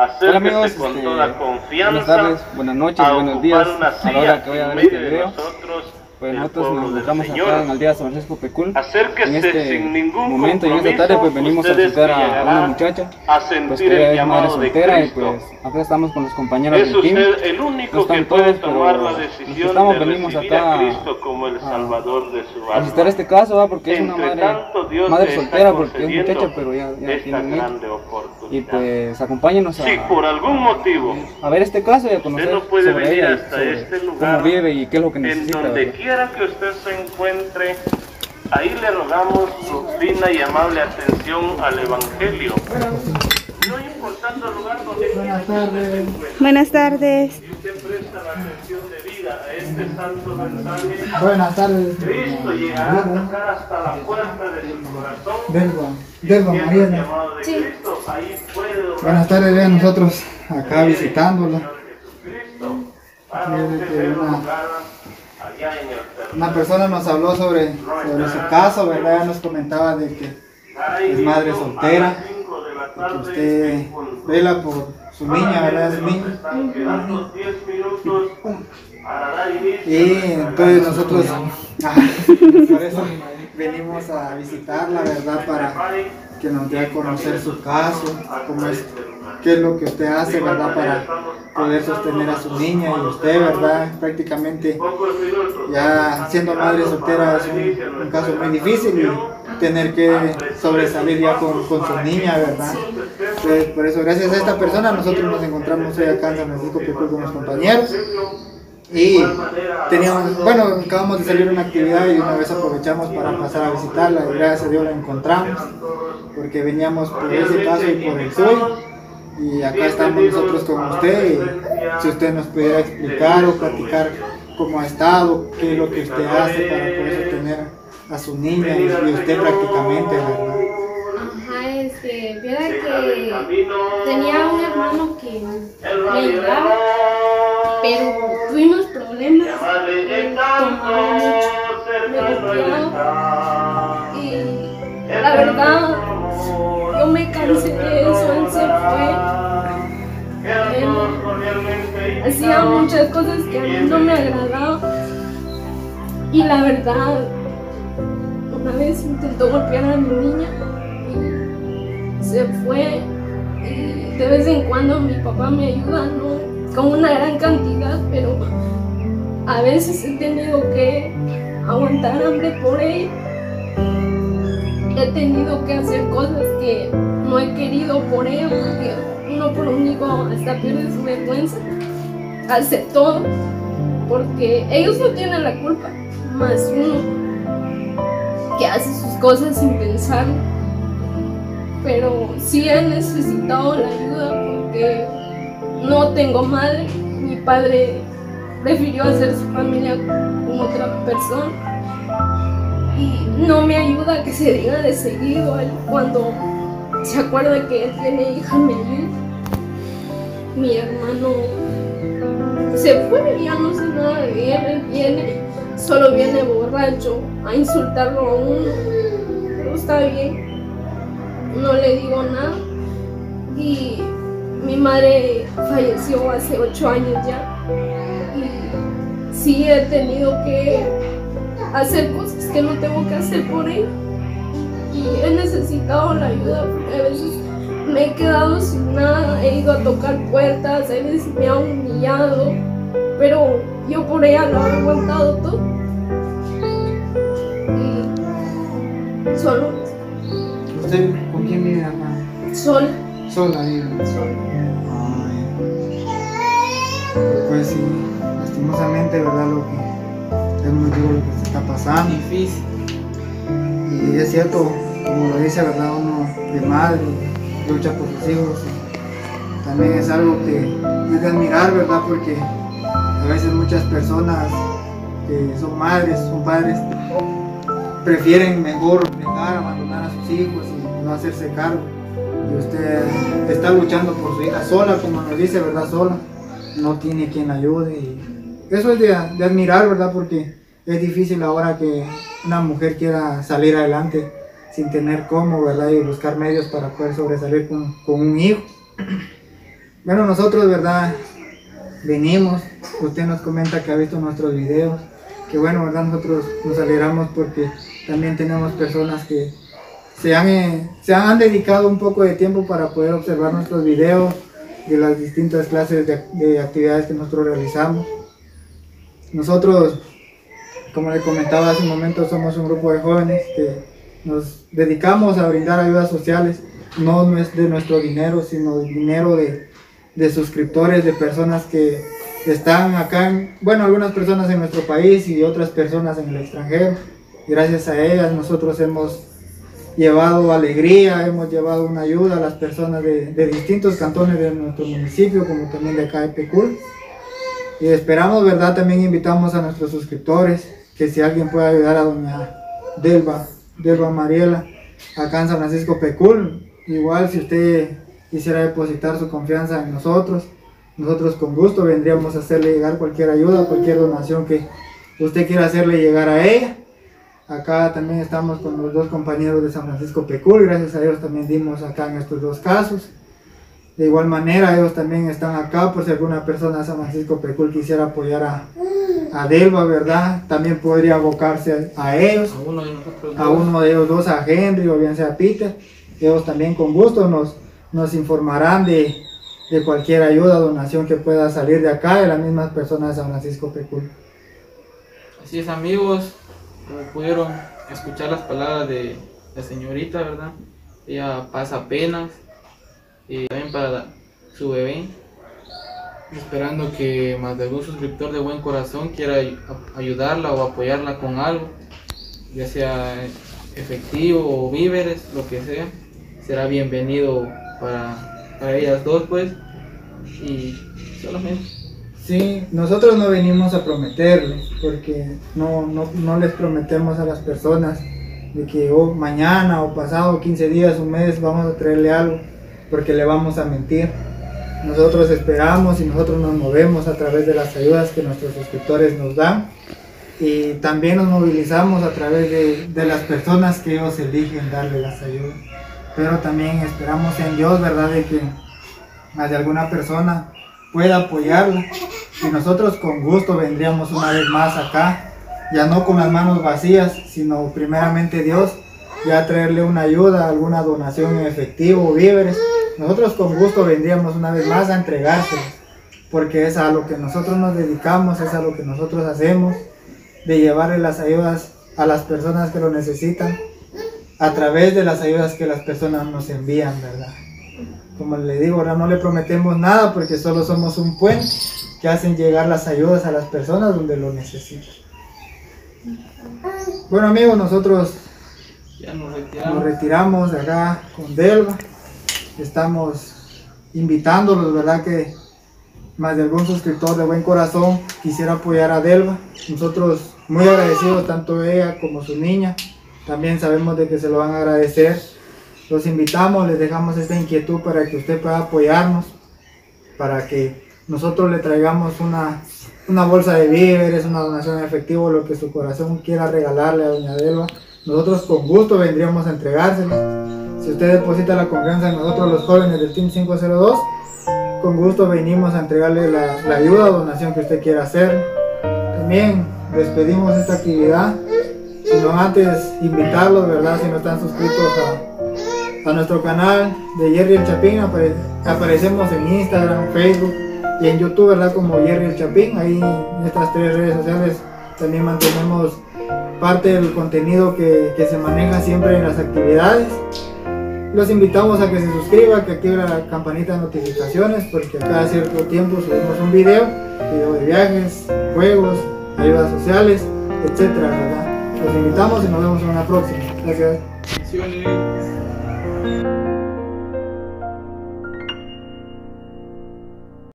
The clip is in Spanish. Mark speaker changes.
Speaker 1: Hola amigos, con este, toda confianza buenas tardes, buenas noches, buenos días a la hora que voy a ver este video. Pues nosotros nos encontramos acá en Aldea San Francisco Pecul. en este momento y en esta tarde pues venimos a visitar a una muchacha, pues que es madre soltera y pues acá estamos con los compañeros del team. El único no están todos, pero los que estamos venimos acá a, a visitar este caso, ¿va? porque es una madre, madre soltera, porque es muchacha, pero ya, ya tiene un hijo. Y pues acompáñenos a,
Speaker 2: por algún motivo,
Speaker 1: a ver este caso y a conocer sobre ella, sobre este cómo vive y qué es lo que necesita
Speaker 2: quiera que usted se encuentre, ahí le rogamos su fina y amable atención al Evangelio. No importando el lugar donde
Speaker 3: Buenas tardes. Buenas tardes.
Speaker 2: Y usted presta la atención de vida a este santo mensaje.
Speaker 4: Buenas tardes.
Speaker 2: Cristo llegará a tocar hasta la puerta de su corazón.
Speaker 4: Delva, Delva Mariana.
Speaker 2: Sí.
Speaker 4: Buenas tardes, vean nosotros acá visitándola. Una, una persona nos habló sobre, sobre su caso, ¿verdad? Nos comentaba de que es madre soltera, que usted vela por su niña, ¿verdad? Su niña. Y entonces nosotros, por eso venimos a visitarla, ¿verdad? Para que nos dé a conocer su caso, cómo es, qué es lo que usted hace, ¿verdad? Para poder sostener a su niña y usted, ¿verdad? Prácticamente ya siendo madre soltera es un, caso muy difícil y tener que sobresalir ya con, con su niña, ¿verdad? Entonces, por eso, gracias a esta persona, nosotros nos encontramos hoy acá en San Francisco con los compañeros. Y teníamos, bueno, acabamos de salir de una actividad y una vez aprovechamos para pasar a visitarla y gracias a Dios la encontramos, porque veníamos por ese caso y por el suyo. Y acá estamos nosotros con usted si usted nos pudiera explicar o platicar cómo ha estado, qué es lo que usted hace para poder sostener a su niña y, usted prácticamente, ¿verdad?
Speaker 3: Ajá, este, viera que tenía un hermano que me ayudaba pero tuvimos problemas, tomaba mucho, que no me agradaban y la verdad una vez intentó golpear a mi niña y se fue y de vez en cuando mi papá me ayuda, ¿no? con una gran cantidad, pero a veces he tenido que aguantar hambre por él. He tenido que hacer cosas que no he querido por él, porque uno por un hijo hasta pierde su vergüenza. Todo, porque ellos no tienen la culpa, más uno que hace sus cosas sin pensar. Pero sí he necesitado la ayuda porque no tengo madre, mi padre prefirió hacer su familia con otra persona y no me ayuda que se diga de seguido cuando se acuerda que él tiene hija Melissa. Mi hermano se fue, ya no sé nada de él, viene, solo viene borracho a insultarlo a uno, pero está bien, no le digo nada. Y mi madre falleció hace ocho años ya. Y sí he tenido que hacer cosas que no tengo que hacer por él. Y he necesitado la ayuda porque a veces me he quedado sin nada, he ido a tocar puertas, veces me ha humillado, pero yo por ella lo he aguantado todo. Y solo.
Speaker 4: ¿Usted con quién vive acá?
Speaker 3: Sola.
Speaker 4: Sola vive.
Speaker 3: Sola.
Speaker 4: Pues sí, lastimosamente, ¿verdad? Lo que es muy duro lo que se está pasando.
Speaker 1: Difícil.
Speaker 4: Y es cierto, como lo dice, ¿verdad? Uno de madre lucha por sus hijos. También es algo que es de admirar, ¿verdad? Porque a veces muchas personas que son madres, son padres, prefieren mejor dejar, abandonar a sus hijos y no hacerse cargo. Y usted está luchando por su hija sola, como nos dice, ¿verdad? Sola no tiene quien ayude. Eso es de, admirar, ¿verdad? Porque es difícil ahora que una mujer quiera salir adelante sin tener cómo, ¿verdad? Y buscar medios para poder sobresalir con, un hijo. Bueno, nosotros, ¿verdad? Venimos, usted nos comenta que ha visto nuestros videos, que bueno, ¿verdad? Nosotros nos alegramos porque también tenemos personas que se han, eh, se han dedicado un poco de tiempo para poder observar nuestros videos de las distintas clases de, de actividades que nosotros realizamos. Nosotros, como le comentaba hace un momento, somos un grupo de jóvenes que nos dedicamos a brindar ayudas sociales, no es de nuestro dinero, sino del dinero de, de suscriptores, de personas que están acá, en, bueno, algunas personas en nuestro país y otras personas en el extranjero. Gracias a ellas nosotros hemos llevado alegría, hemos llevado una ayuda a las personas de, de distintos cantones de nuestro municipio, como también de acá de Pecul. Y esperamos, ¿verdad? También invitamos a nuestros suscriptores que si alguien puede ayudar a doña Delva, Delva Mariela, acá en San Francisco Pecul, igual si usted quisiera depositar su confianza en nosotros, nosotros con gusto vendríamos a hacerle llegar cualquier ayuda, cualquier donación que usted quiera hacerle llegar a ella. Acá también estamos con los dos compañeros de San Francisco Pecul, gracias a ellos también dimos acá en estos dos casos. De igual manera, ellos también están acá por si alguna persona de San Francisco Pecul quisiera apoyar a, a Delva, ¿verdad? También podría abocarse a ellos, a uno de, nosotros a uno de ellos dos, a Henry o bien sea a Peter. Ellos también con gusto nos, nos informarán de, de cualquier ayuda, donación que pueda salir de acá de las mismas personas de San Francisco Pecul.
Speaker 1: Así es amigos, como pudieron escuchar las palabras de la señorita, ¿verdad? Ella pasa penas y también para su bebé, esperando que más de algún suscriptor de buen corazón quiera ayudarla o apoyarla con algo, ya sea efectivo o víveres, lo que sea, será bienvenido para, para ellas dos, pues, y solamente.
Speaker 4: Sí, nosotros no venimos a prometerles, porque no, no, no les prometemos a las personas de que oh, mañana o pasado 15 días, un mes, vamos a traerle algo, porque le vamos a mentir. Nosotros esperamos y nosotros nos movemos a través de las ayudas que nuestros suscriptores nos dan y también nos movilizamos a través de, de las personas que ellos eligen darle las ayudas. Pero también esperamos en Dios, ¿verdad? De que más de alguna persona pueda apoyarla y nosotros con gusto vendríamos una vez más acá, ya no con las manos vacías, sino primeramente Dios, ya traerle una ayuda, alguna donación en efectivo víveres. Nosotros con gusto vendríamos una vez más a entregárselos, porque es a lo que nosotros nos dedicamos, es a lo que nosotros hacemos, de llevarle las ayudas a las personas que lo necesitan, a través de las ayudas que las personas nos envían, ¿verdad? Como le digo, ahora no le prometemos nada porque solo somos un puente que hacen llegar las ayudas a las personas donde lo necesitan. Bueno amigos, nosotros
Speaker 1: ya nos
Speaker 4: retiramos. nos retiramos de acá con Delva. Estamos invitándolos, ¿verdad? Que más de algún suscriptor de buen corazón quisiera apoyar a Delva. Nosotros muy agradecidos, tanto ella como su niña. También sabemos de que se lo van a agradecer. Los invitamos, les dejamos esta inquietud para que usted pueda apoyarnos, para que nosotros le traigamos una, una bolsa de víveres, una donación en efectivo, lo que su corazón quiera regalarle a Doña Delva. Nosotros con gusto vendríamos a entregárselo. Usted deposita la confianza en nosotros los jóvenes del Team 502, con gusto venimos a entregarle la, ayuda o donación que usted quiera hacer. También despedimos esta actividad, sino antes invitarlos, ¿verdad? Si no están suscritos a, a nuestro canal de Jerry el Chapín, apare, aparecemos en Instagram, Facebook y en YouTube, ¿verdad? Como Jerry el Chapín, ahí en estas tres redes sociales también mantenemos parte del contenido que, que, se maneja siempre en las actividades. Los invitamos a que se suscriban, que active la campanita de notificaciones, porque cada cierto tiempo subimos un video, video de viajes, juegos, ayudas sociales, etcétera, ¿verdad? Los invitamos y nos vemos en una próxima. Gracias.